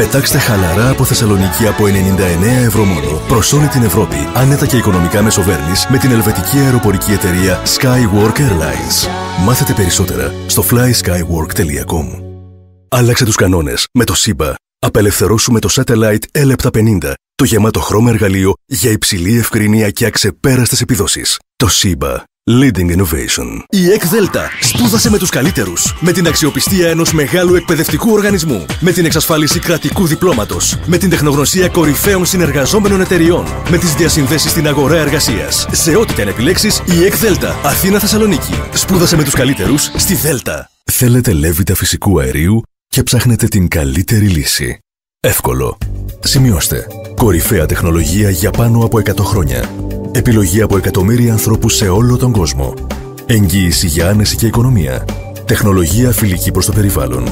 Πετάξτε χαλαρά από Θεσσαλονίκη από 99 ευρώ μόνο προς όλη την Ευρώπη, άνετα και οικονομικά μεσοβέρνης με την ελβετική αεροπορική εταιρεία Skywork Airlines. Μάθετε περισσότερα στο flyskywork.com. Άλλαξε τους κανόνες με το SIBA. Απελευθερώσουμε το Satellite L750, το γεμάτο χρώμα εργαλείο για υψηλή ευκρινία και αξεπέραστες επιδόσεις. Το SIBA. Leading Innovation. Η ΕΚ ΔΕΛΤΑ σπούδασε με τους καλύτερους. Με την αξιοπιστία ενός μεγάλου εκπαιδευτικού οργανισμού. Με την εξασφάλιση κρατικού διπλώματος. Με την τεχνογνωσία κορυφαίων συνεργαζόμενων εταιριών. Με τις διασυνδέσεις στην αγορά εργασίας. Σε ό,τι και αν επιλέξεις, η ΕΚ ΔΕΛΤΑ. Αθήνα Θεσσαλονίκη. Σπούδασε με τους καλύτερους στη ΔΕΛΤΑ. Θέλετε λέβητα φυσικού αερίου και ψάχνετε την καλύτερη λύση. Εύκολο. Σημειώστε. Κορυφαία τεχνολογία για πάνω από 100 χρόνια. Επιλογή από εκατομμύρια ανθρώπους σε όλο τον κόσμο. Εγγύηση για άνεση και οικονομία. Τεχνολογία φιλική προς το περιβάλλον.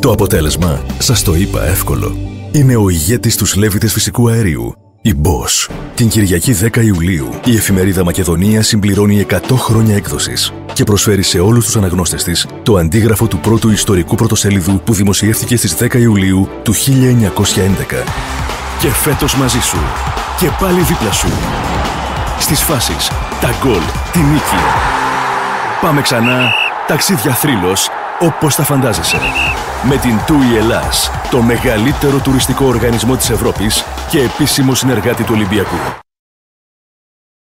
Το αποτέλεσμα, σας το είπα εύκολο. Είναι ο ηγέτης του Λέβητες φυσικού αερίου. Η Bosch. Την Κυριακή 10 Ιουλίου, η εφημερίδα Μακεδονία συμπληρώνει 100 χρόνια έκδοσης και προσφέρει σε όλους τους αναγνώστες της το αντίγραφο του πρώτου ιστορικού πρωτοσέλιδου που δημοσιεύτηκε στις 10 Ιουλίου του 1911. Και φέτος μαζί σου. Και πάλι δίπλα σου. Στις φάσεις, τα γκολ, τη νίκη. Πάμε ξανά, ταξίδια θρύλος, όπως τα φαντάζεσαι. Με την TUI Ελλάς, το μεγαλύτερο τουριστικό οργανισμό της Ευρώπης και επίσημο συνεργάτη του Ολυμπιακού.